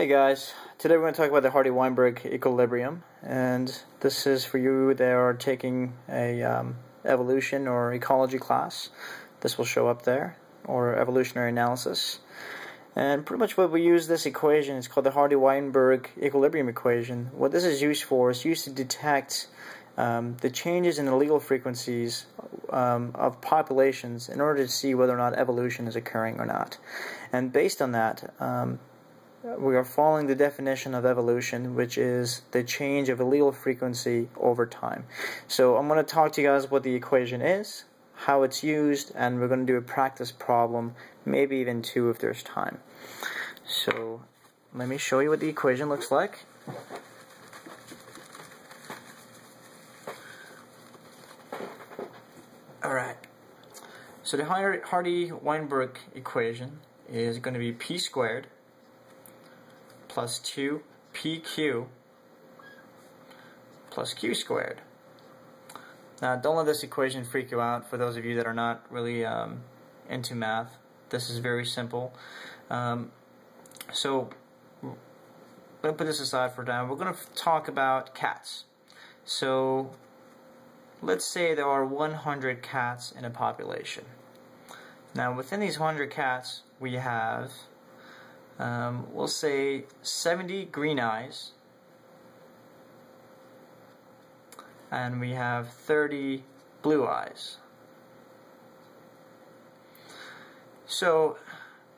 Hey guys, today we're going to talk about the Hardy-Weinberg equilibrium and this is for you that are taking a um, evolution or ecology class. This will show up there, or evolutionary analysis. And pretty much what we use this equation is called the Hardy-Weinberg equilibrium equation. What this is used for is used to detect um, the changes in the allele frequencies um, of populations in order to see whether or not evolution is occurring or not. And based on that, um, Uh, we are following the definition of evolution, which is the change of allele frequency over time. So I'm going to talk to you guys what the equation is, how it's used, and we're going to do a practice problem, maybe even two if there's time. So let me show you what the equation looks like. Alright, so the Hardy-Weinberg equation is going to be p squared plus 2pq plus q squared. Now, don't let this equation freak you out for those of you that are not really um, into math. This is very simple. Um, so, let me put this aside for now. We're going to talk about cats. So, let's say there are 100 cats in a population. Now, within these 100 cats, we have um, we'll say 70 green eyes. And we have 30 blue eyes. So,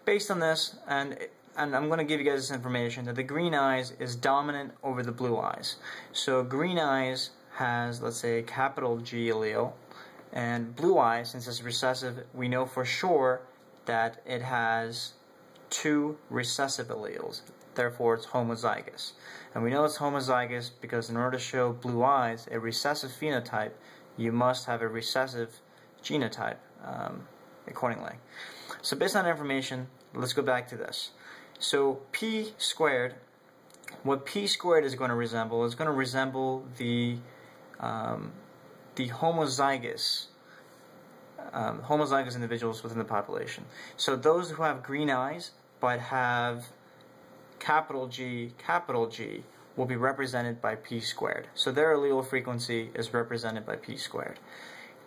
based on this, and and I'm going to give you guys this information that the green eyes is dominant over the blue eyes. So green eyes has, let's say, a capital G allele, and blue eyes, since it's recessive, we know for sure that it has two recessive alleles. Therefore, it's homozygous. And we know it's homozygous because in order to show blue eyes, a recessive phenotype, you must have a recessive genotype um, accordingly. So based on that information, let's go back to this. So p squared, what p squared is going to resemble is going to resemble the um, the homozygous um, homozygous individuals within the population. So those who have green eyes but have capital G, capital G will be represented by p squared. So their allele frequency is represented by p squared.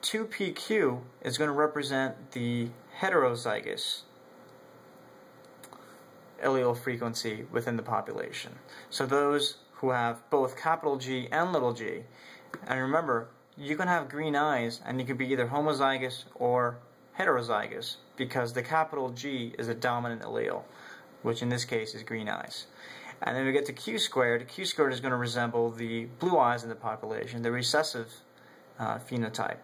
2pq is going to represent the heterozygous allele frequency within the population. So those who have both capital G and little g, and remember, you can have green eyes and you can be either homozygous or heterozygous because the capital G is a dominant allele, which in this case is green eyes. And then we get to Q squared. Q squared is going to resemble the blue eyes in the population, the recessive uh, phenotype.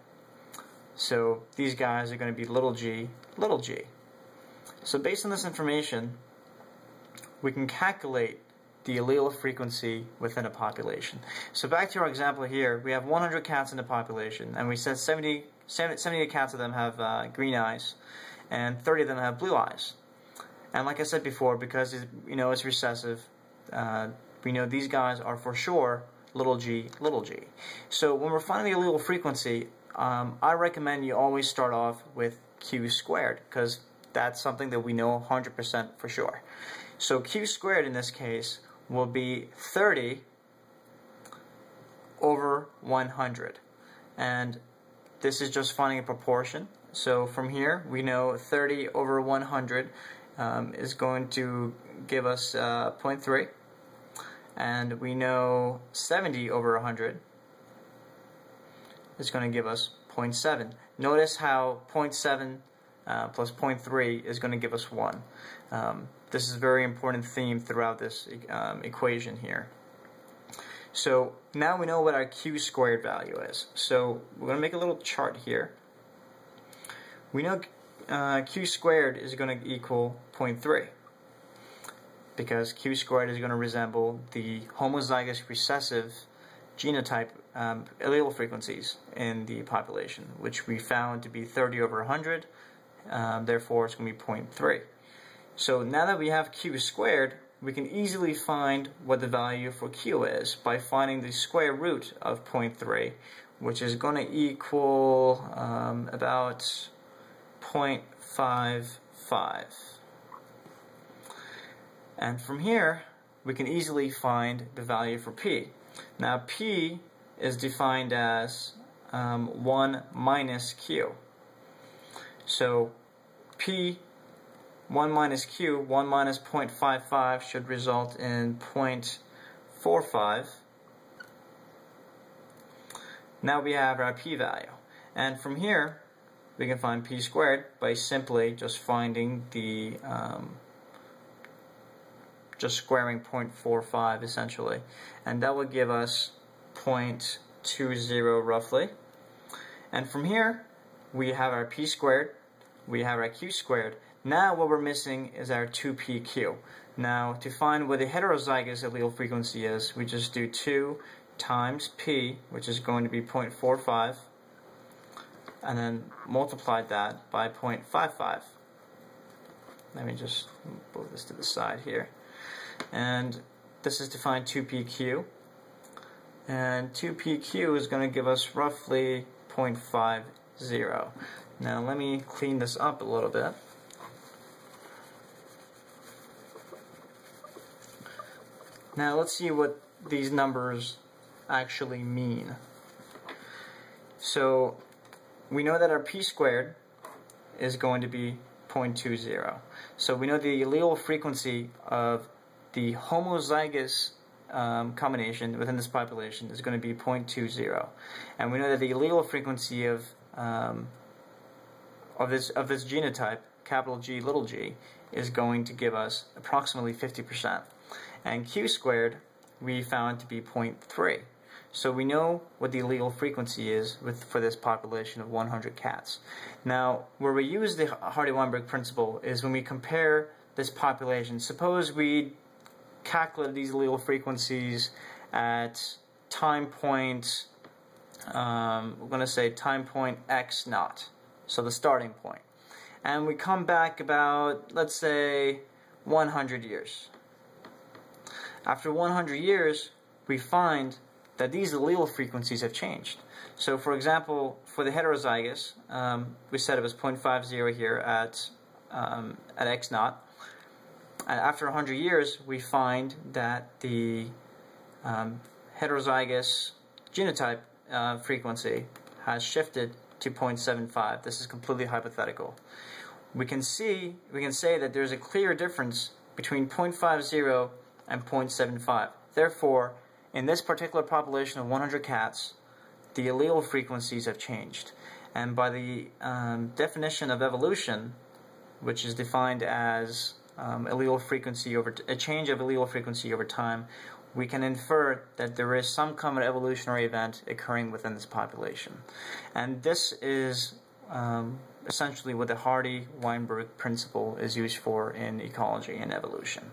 So these guys are going to be little g, little g. So based on this information, we can calculate the allele frequency within a population. So back to our example here, we have 100 cats in the population, and we said 70 78 cats of them have uh, green eyes, and 30 of them have blue eyes. And like I said before, because you know it's recessive, uh, we know these guys are for sure little g, little g. So when we're finding the allele frequency, um, I recommend you always start off with q squared, because that's something that we know 100% for sure. So q squared in this case will be 30 over 100. And this is just finding a proportion. So from here, we know 30 over 100 um, is going to give us uh, 0.3. And we know 70 over 100 is going to give us 0.7. Notice how 0.7 uh, plus 0.3 is going to give us 1. Um, this is a very important theme throughout this um, equation here. So now we know what our q squared value is. So we're going to make a little chart here. We know uh, q squared is going to equal 0.3 because q squared is going to resemble the homozygous recessive genotype um, allele frequencies in the population, which we found to be 30 over 100. Um, therefore, it's going to be 0.3. So now that we have q squared, we can easily find what the value for q is by finding the square root of 0.3, which is going to equal um, about 0.55. And from here, we can easily find the value for p. Now p is defined as um, 1 minus q. So p 1 minus q, 1 minus 0.55 should result in 0.45. Now we have our p-value. And from here, we can find p squared by simply just finding the um, just squaring 0.45 essentially and that will give us 0.20 roughly and from here we have our p squared we have our q squared now what we're missing is our 2pq now to find what the heterozygous allele frequency is we just do 2 times p which is going to be 0.45 and then multiply that by 0.55 let me just move this to the side here. And this is to find 2pq and 2pq is going to give us roughly 0.50 now let me clean this up a little bit now let's see what these numbers actually mean so we know that our p squared is going to be 0.20 so we know the allele frequency of the homozygous um, combination within this population is going to be 0.20. And we know that the allele frequency of um, of this of this genotype, capital G, little g, is going to give us approximately 50%. And Q squared we found to be 0.3. So we know what the allele frequency is with, for this population of 100 cats. Now, where we use the Hardy-Weinberg principle is when we compare this population. Suppose we calculate these allele frequencies at time point, um, we're going to say time point x naught, so the starting point. And we come back about, let's say, 100 years. After 100 years, we find that these allele frequencies have changed. So for example, for the heterozygous, um, we said it was 0.50 here at, um, at x naught after 100 years, we find that the um, heterozygous genotype uh, frequency has shifted to 0.75. This is completely hypothetical. We can see, we can say that there's a clear difference between 0.50 and 0.75. Therefore, in this particular population of 100 cats, the allele frequencies have changed. And by the um, definition of evolution, which is defined as um, allele frequency over a change of allele frequency over time, we can infer that there is some common evolutionary event occurring within this population. And this is um, essentially what the Hardy-Weinberg principle is used for in ecology and evolution.